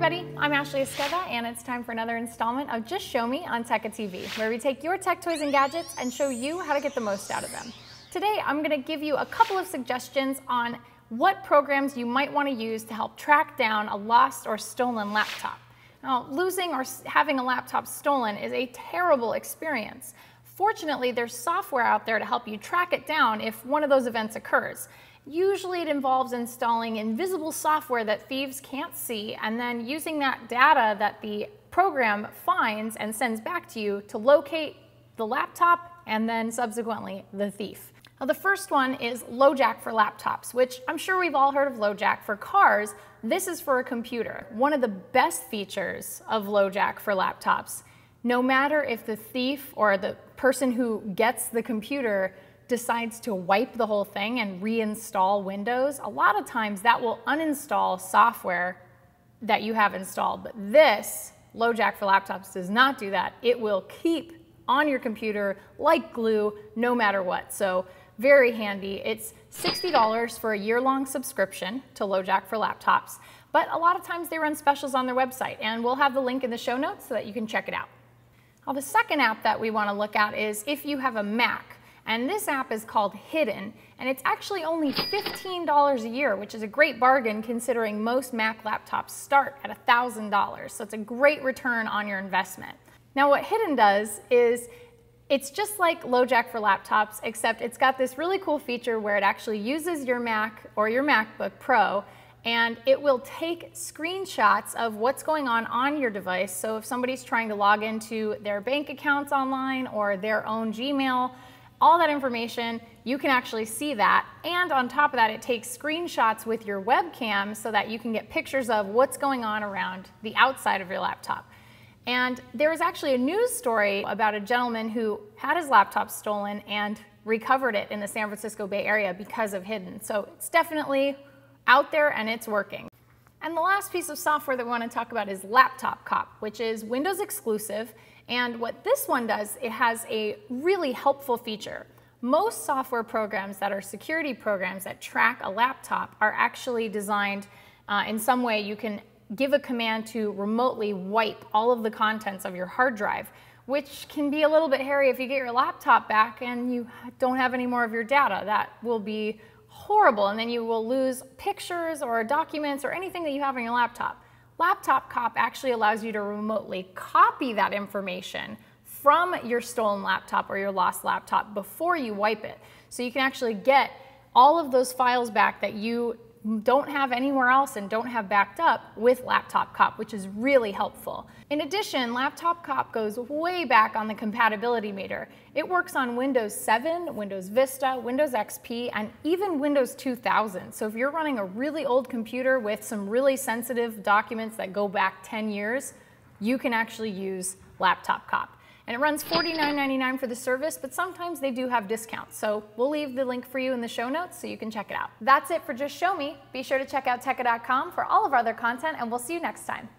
I'm Ashley Esqueda, and it's time for another installment of Just Show Me on Tecca TV, where we take your tech toys and gadgets and show you how to get the most out of them. Today, I'm going to give you a couple of suggestions on what programs you might want to use to help track down a lost or stolen laptop. Now, losing or having a laptop stolen is a terrible experience. Fortunately, there's software out there to help you track it down if one of those events occurs. Usually it involves installing invisible software that thieves can't see and then using that data that the program finds and sends back to you to locate the laptop and then subsequently the thief. Now the first one is LoJack for laptops, which I'm sure we've all heard of LoJack for cars. This is for a computer. One of the best features of LoJack for laptops, no matter if the thief or the person who gets the computer decides to wipe the whole thing and reinstall Windows, a lot of times that will uninstall software that you have installed. But this, LoJack for laptops, does not do that. It will keep on your computer like glue no matter what. So very handy. It's $60 for a year-long subscription to LoJack for laptops, but a lot of times they run specials on their website, and we'll have the link in the show notes so that you can check it out. Now, the second app that we want to look at is if you have a Mac. And this app is called Hidden, and it's actually only $15 a year, which is a great bargain considering most Mac laptops start at $1,000. So it's a great return on your investment. Now what Hidden does is it's just like LoJack for laptops, except it's got this really cool feature where it actually uses your Mac or your MacBook Pro and it will take screenshots of what's going on on your device. So if somebody's trying to log into their bank accounts online or their own Gmail, all that information, you can actually see that. And on top of that, it takes screenshots with your webcam so that you can get pictures of what's going on around the outside of your laptop. And there was actually a news story about a gentleman who had his laptop stolen and recovered it in the San Francisco Bay Area because of Hidden. So it's definitely out there and it's working. And the last piece of software that we want to talk about is Laptop Cop, which is Windows exclusive and what this one does, it has a really helpful feature. Most software programs that are security programs that track a laptop are actually designed uh, in some way you can give a command to remotely wipe all of the contents of your hard drive, which can be a little bit hairy if you get your laptop back and you don't have any more of your data. That will be horrible, and then you will lose pictures or documents or anything that you have on your laptop. Laptop Cop actually allows you to remotely copy that information from your stolen laptop or your lost laptop before you wipe it. So you can actually get all of those files back that you don't have anywhere else and don't have backed up with Laptop Cop, which is really helpful. In addition, Laptop Cop goes way back on the compatibility meter. It works on Windows 7, Windows Vista, Windows XP, and even Windows 2000. So if you're running a really old computer with some really sensitive documents that go back 10 years, you can actually use Laptop Cop. And it runs $49.99 for the service, but sometimes they do have discounts. So we'll leave the link for you in the show notes so you can check it out. That's it for Just Show Me. Be sure to check out Tecca.com for all of our other content, and we'll see you next time.